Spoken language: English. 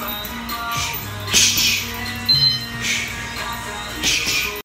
Bye.